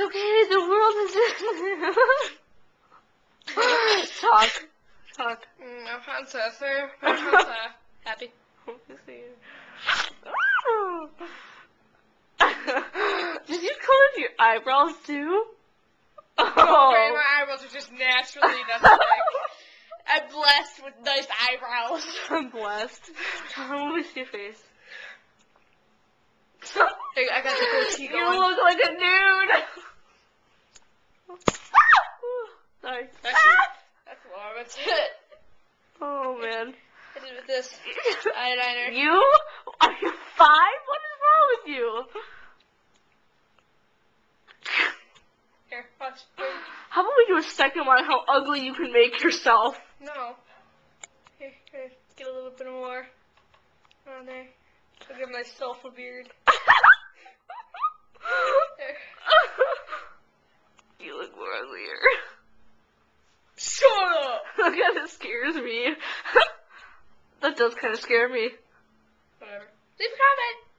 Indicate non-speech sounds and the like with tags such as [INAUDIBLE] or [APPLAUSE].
it's okay, the world is... [LAUGHS] Talk. Talk. Mm, no, I'm [LAUGHS] happy. Hope to see you. Did you color your eyebrows too? Oh, oh my eyebrows are just naturally nothing. [LAUGHS] I'm blessed with nice eyebrows. I'm blessed. How was your face? I got the goatee going. You look like a nude. Sorry. That's, that's warm. That's it. Oh man. I did it with this eyeliner. [LAUGHS] You? Are you five? What is wrong with you? Here, watch. Here. How about we do a second one on how ugly you can make yourself? No. Here, here. Get a little bit more on there. I'll give myself a beard. [LAUGHS] There. you look more uglier. Shut up! Look at it scares me. [LAUGHS] that does kind of scare me. Whatever. Leave a comment.